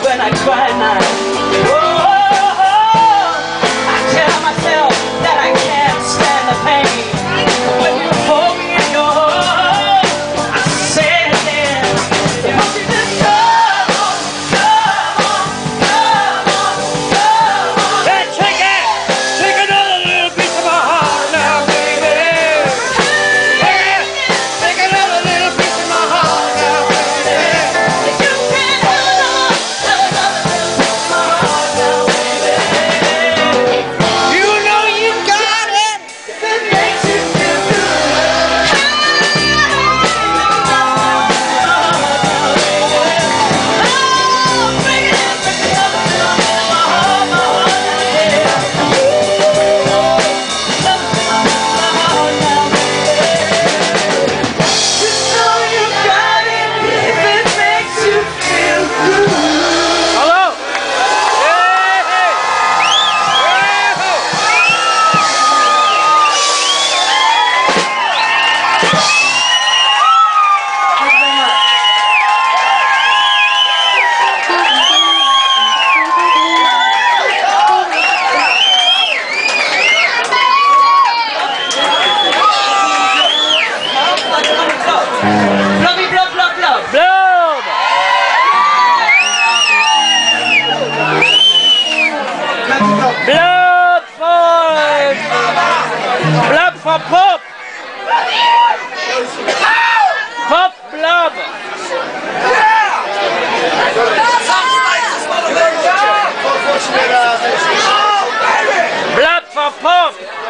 when I cry now. Blood for... Blood for Pope! Pope Blood! Blood for Pope!